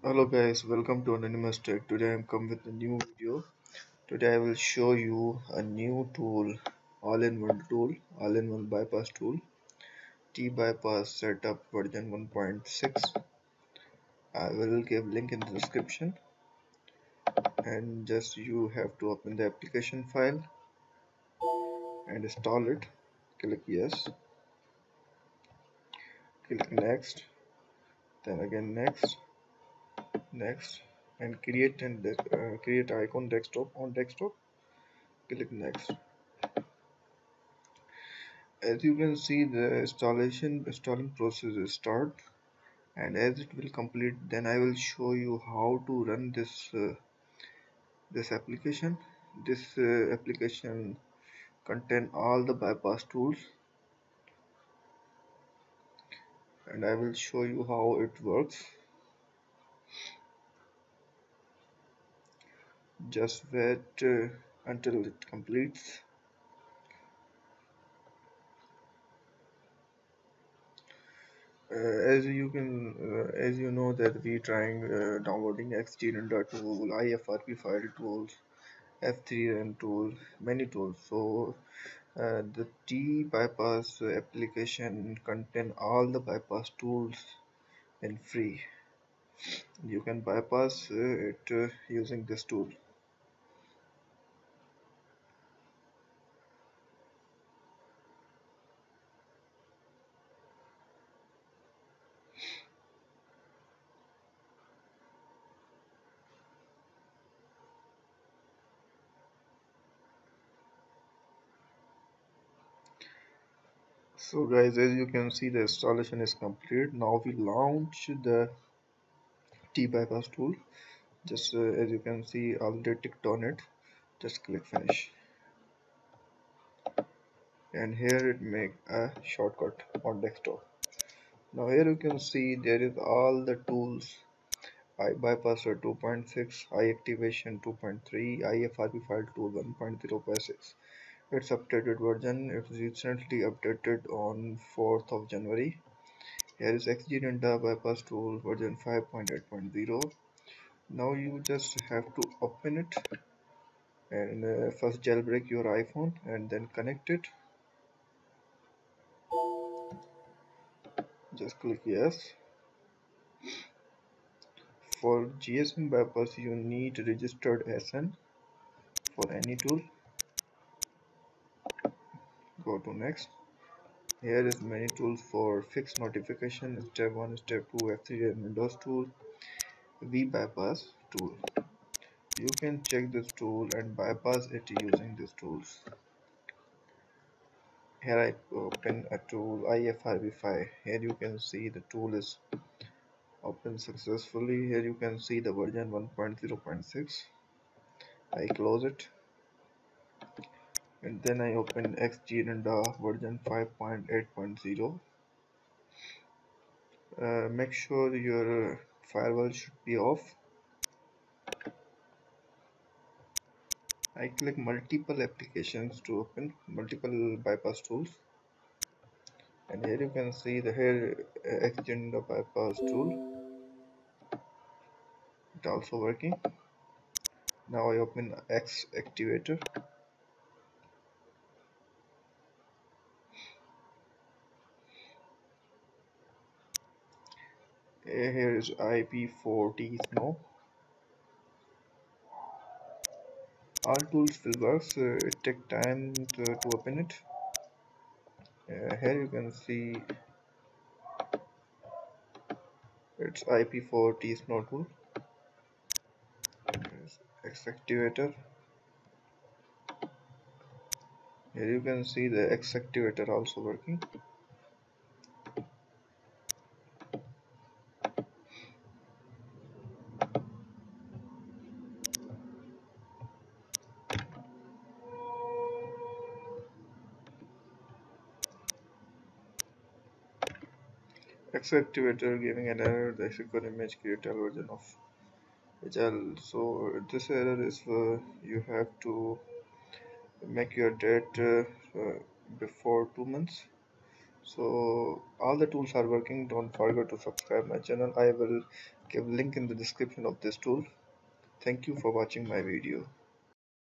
Hello guys, welcome to Anonymous Tech. Today I'm come with a new video. Today I will show you a new tool, all-in-one tool, all-in-one bypass tool, T-bypass setup version 1.6. I will give link in the description and just you have to open the application file and install it. Click yes. Click next. Then again next next and create and uh, create icon desktop. On desktop click next. As you can see the installation installing process is start. And as it will complete then I will show you how to run this uh, this application. This uh, application contain all the bypass tools. And I will show you how it works just wait uh, until it completes. Uh, as you can uh, as you know that we trying uh, downloading xgRender tool ifrp file tools f3 tool many tools. So uh, the t bypass application contain all the bypass tools in free. You can bypass uh, it uh, using this tool so guys as you can see the installation is complete. Now we launch the t bypass tool. Just uh, as you can see already ticked on it. Just click finish. And here it make a shortcut on desktop. Now here you can see there is all the tools. I bypasser 2.6 i activation 2.3 ifrp file tool 1.0.6 its updated version. It's recently updated on 4th of january. Here is xgRender bypass tool version 5.8.0 now you just have to open it and uh, first jailbreak your iphone and then connect it. Just click yes. For gsm bypass you need registered sn for any tool go to next. Here is many tools for fixed notification. Step 1 step 2 f3 and windows tool. V bypass tool. You can check this tool and bypass it using these tools. Here I open a tool ifrp5 here you can see the tool is open successfully. Here you can see the version 1.0.6 I close it and then I open xgRender version 5.8.0 uh, make sure your firewall should be off. I click multiple applications to open multiple bypass tools. And here you can see the here uh, xgRender bypass tool. It also working. Now I open X activator here is IP40 snow all tools will work so it take time to, to open it. Uh, here you can see it's IP40 snow tool. X activator here you can see the X activator also working Activator giving an error the execute image create a version of HL so this error is uh, you have to make your date uh, before two months. So all the tools are working. Don't forget to subscribe my channel. I will give link in the description of this tool. Thank you for watching my video